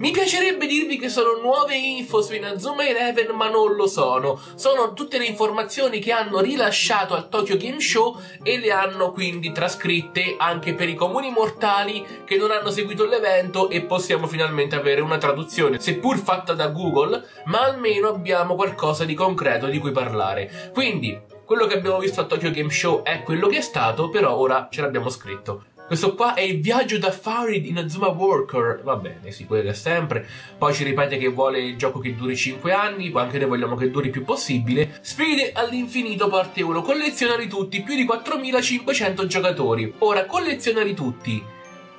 Mi piacerebbe dirvi che sono nuove info su Inazuma Eleven, ma non lo sono. Sono tutte le informazioni che hanno rilasciato al Tokyo Game Show e le hanno quindi trascritte anche per i comuni mortali che non hanno seguito l'evento e possiamo finalmente avere una traduzione, seppur fatta da Google, ma almeno abbiamo qualcosa di concreto di cui parlare. Quindi, quello che abbiamo visto al Tokyo Game Show è quello che è stato, però ora ce l'abbiamo scritto. Questo qua è il viaggio da Farid in Azuma Worker. Va bene, sì, quello è sempre. Poi ci ripete che vuole il gioco che duri 5 anni, anche noi vogliamo che duri più possibile. Sfide all'infinito parte 1. Collezionali tutti, più di 4500 giocatori. Ora, collezionali tutti.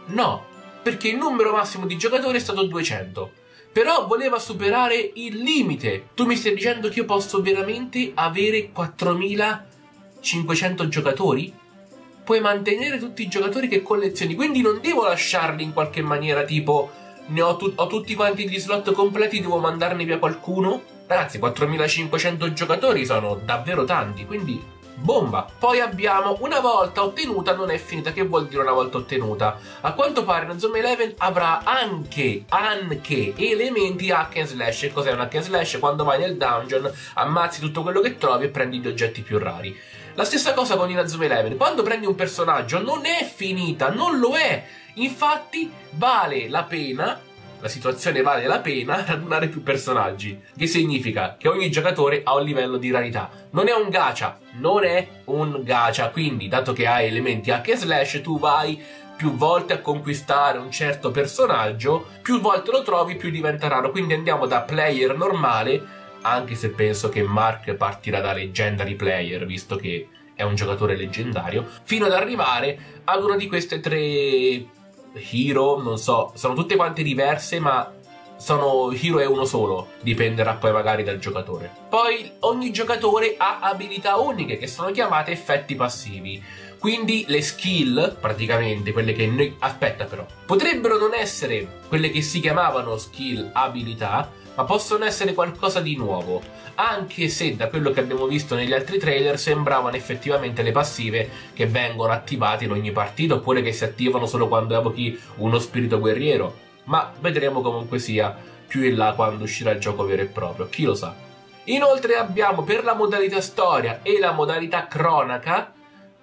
No, perché il numero massimo di giocatori è stato 200. Però voleva superare il limite. Tu mi stai dicendo che io posso veramente avere 4500 giocatori? Puoi mantenere tutti i giocatori che collezioni, quindi non devo lasciarli in qualche maniera tipo ne ho, tu- ho tutti quanti gli slot completi, devo mandarne via qualcuno? Ragazzi, 4500 giocatori sono davvero tanti, quindi bomba. Poi abbiamo una volta ottenuta non è finita, che vuol dire una volta ottenuta? A quanto pare Nazuma Eleven avrà anche, anche elementi hack and slash. Cos'è un hack and slash? Quando vai nel dungeon, ammazzi tutto quello che trovi e prendi gli oggetti più rari. La stessa cosa con Inazuma Eleven. Quando prendi un personaggio non è finita, non lo è. Infatti vale la pena la situazione vale la pena radunare più personaggi. Che significa che ogni giocatore ha un livello di rarità. Non è un gacha, non è un gacha. Quindi, dato che hai elementi H slash, tu vai più volte a conquistare un certo personaggio, più volte lo trovi, più diventa raro. Quindi andiamo da player normale anche se penso che Mark partirà da Legendary Player, visto che è un giocatore leggendario, fino ad arrivare ad una di queste tre hero, non so, sono tutte quante diverse, ma sono hero è uno solo, dipenderà poi magari dal giocatore. Poi ogni giocatore ha abilità uniche che sono chiamate effetti passivi. Quindi le skill, praticamente quelle che noi aspetta però, potrebbero non essere quelle che si chiamavano skill abilità, ma possono essere qualcosa di nuovo, anche se da quello che abbiamo visto negli altri trailer sembravano effettivamente le passive che vengono attivate in ogni partita oppure che si attivano solo quando evochi uno spirito guerriero, ma vedremo comunque sia più in là quando uscirà il gioco vero e proprio, chi lo sa. Inoltre abbiamo per la modalità storia e la modalità cronaca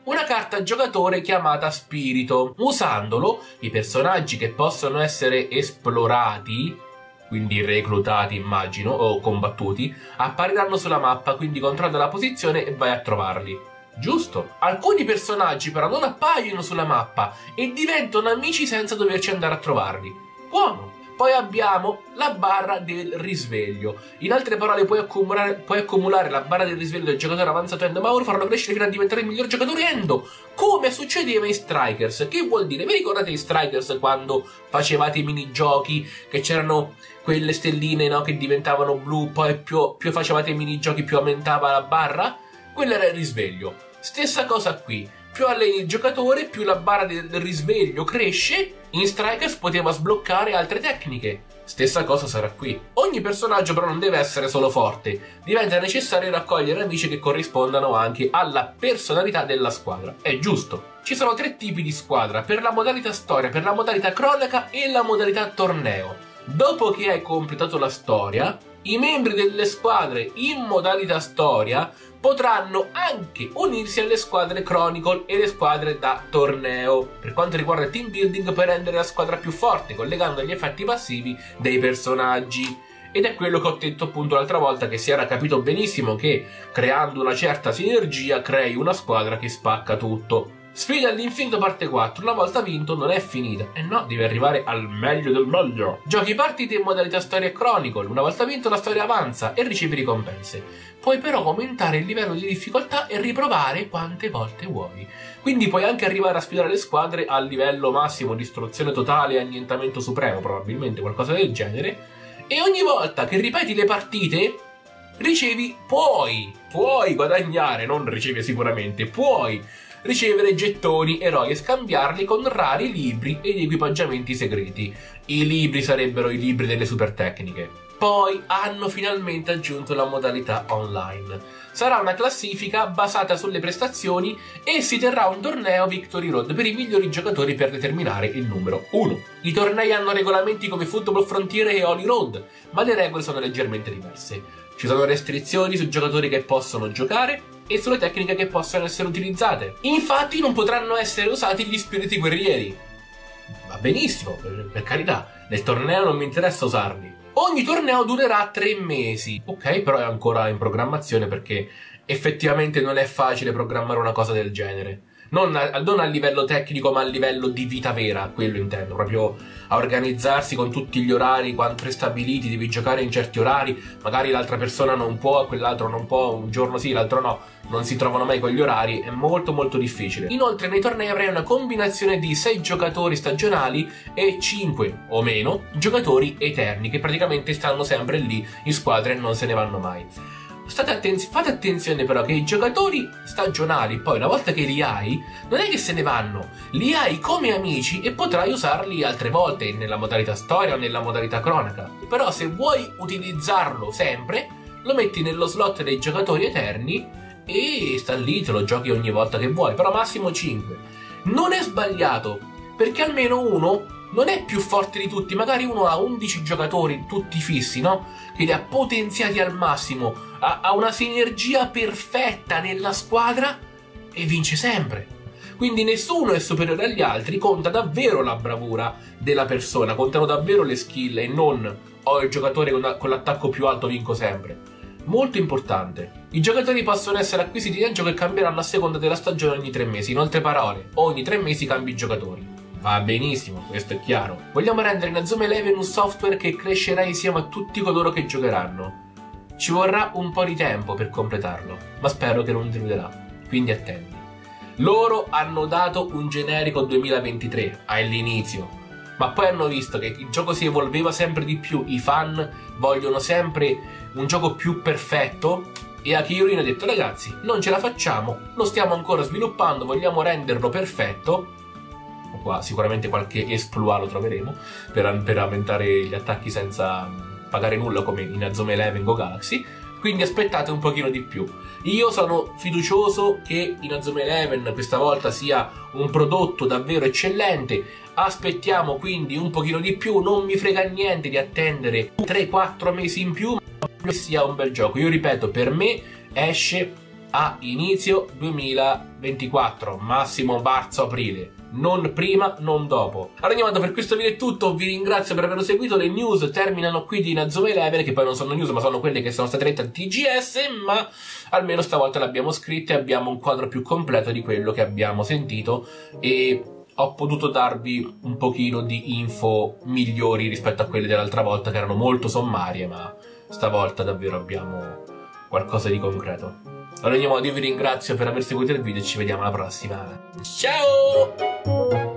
una carta giocatore chiamata Spirito. Usandolo, i personaggi che possono essere esplorati quindi reclutati immagino, o combattuti, appariranno sulla mappa, quindi controlla la posizione e vai a trovarli. Giusto. Alcuni personaggi però non appaiono sulla mappa e diventano amici senza doverci andare a trovarli. Buono. Poi abbiamo la barra del risveglio. In altre parole, puoi accumulare, puoi accumulare la barra del risveglio del giocatore avanzato Endo Mauro, farlo crescere fino a diventare il miglior giocatore Endo, come succedeva in Strikers. Che vuol dire? Vi ricordate in Strikers quando facevate i minigiochi, che c'erano quelle stelline no, che diventavano blu, poi più, più facevate i minigiochi più aumentava la barra? Quello era il risveglio. Stessa cosa qui più alleni il giocatore, più la barra del risveglio cresce. In Strikers poteva sbloccare altre tecniche. Stessa cosa sarà qui. Ogni personaggio però non deve essere solo forte, diventa necessario raccogliere amici che corrispondano anche alla personalità della squadra. È giusto. Ci sono tre tipi di squadra, per la modalità storia, per la modalità cronaca e la modalità torneo. Dopo che hai completato la storia, i membri delle squadre in modalità storia potranno anche unirsi alle squadre Chronicle e le squadre da torneo. Per quanto riguarda il team building, puoi rendere la squadra più forte, collegando gli effetti passivi dei personaggi. Ed è quello che ho detto appunto l'altra volta, che si era capito benissimo che creando una certa sinergia crei una squadra che spacca tutto. Sfida all'infinito parte 4, una volta vinto non è finita. E no, devi arrivare al meglio del meglio. Giochi partite in modalità storia e chronicle, una volta vinto la storia avanza e ricevi ricompense. Puoi però aumentare il livello di difficoltà e riprovare quante volte vuoi. Quindi puoi anche arrivare a sfidare le squadre al livello massimo, distruzione totale e annientamento supremo, probabilmente qualcosa del genere. E ogni volta che ripeti le partite, ricevi, puoi, puoi guadagnare, non ricevi sicuramente, puoi ricevere gettoni eroi e scambiarli con rari libri ed equipaggiamenti segreti. I libri sarebbero i libri delle super tecniche. Poi hanno finalmente aggiunto la modalità online. Sarà una classifica basata sulle prestazioni e si terrà un torneo Victory Road per i migliori giocatori per determinare il numero 1. I tornei hanno regolamenti come Football Frontier e Holy Road, ma le regole sono leggermente diverse. Ci sono restrizioni sui giocatori che possono giocare e sulle tecniche che possono essere utilizzate. Infatti non potranno essere usati gli spiriti guerrieri. Va benissimo, per, per carità, nel torneo non mi interessa usarli. Ogni torneo durerà tre mesi. Ok, però è ancora in programmazione perché effettivamente non è facile programmare una cosa del genere. Non a, non a, livello tecnico, ma a livello di vita vera, quello intendo. Proprio a organizzarsi con tutti gli orari prestabiliti, devi giocare in certi orari, magari l'altra persona non può, quell'altro non può, un giorno sì, l'altro no, non si trovano mai con gli orari, è molto molto difficile. Inoltre nei tornei avrai una combinazione di 6 giocatori stagionali e 5 o meno giocatori eterni, che praticamente stanno sempre lì in squadra e non se ne vanno mai. Attenz- fate attenzione però che i giocatori stagionali, poi una volta che li hai, non è che se ne vanno, li hai come amici e potrai usarli altre volte nella modalità storia o nella modalità cronaca. Però se vuoi utilizzarlo sempre, lo metti nello slot dei giocatori eterni e sta lì, te lo giochi ogni volta che vuoi, però massimo 5. Non è sbagliato, perché almeno uno non è più forte di tutti, magari uno ha 11 giocatori tutti fissi, no? Che li ha potenziati al massimo, ha, ha una sinergia perfetta nella squadra e vince sempre. Quindi nessuno è superiore agli altri, conta davvero la bravura della persona, contano davvero le skill e non ho il giocatore con, con l'attacco più alto vinco sempre. Molto importante. I giocatori possono essere acquisiti nel gioco e cambieranno a seconda della stagione ogni tre mesi. In altre parole, ogni tre mesi cambi i giocatori. Va benissimo, questo è chiaro. Vogliamo rendere Inazuma Eleven un software che crescerà insieme a tutti coloro che giocheranno. Ci vorrà un po' di tempo per completarlo, ma spero che non deluderà. Quindi attendi. Loro hanno dato un generico 2023 all'inizio, ma poi hanno visto che il gioco si evolveva sempre di più, i fan vogliono sempre un gioco più perfetto e Akirin ha detto ragazzi non ce la facciamo, lo stiamo ancora sviluppando, vogliamo renderlo perfetto qua sicuramente qualche esploit lo troveremo per, per aumentare gli attacchi senza pagare nulla come in Azome Eleven Go Galaxy quindi aspettate un pochino di più. Io sono fiducioso che in Azome Eleven questa volta sia un prodotto davvero eccellente. Aspettiamo quindi un pochino di più, non mi frega niente di attendere 3-4 mesi in più, ma sia un bel gioco. Io ripeto, per me esce a inizio 2024, massimo marzo-aprile non prima, non dopo. Allora niente, per questo video è tutto, vi ringrazio per averlo seguito, le news terminano qui di Nazome Eleven, che poi non sono news ma sono quelle che sono state lette al TGS, ma almeno stavolta l'abbiamo scritta e abbiamo un quadro più completo di quello che abbiamo sentito e ho potuto darvi un pochino di info migliori rispetto a quelle dell'altra volta che erano molto sommarie, ma stavolta davvero abbiamo qualcosa di concreto. Ad ogni modo io vi ringrazio per aver seguito il video e ci vediamo alla prossima. Ciao!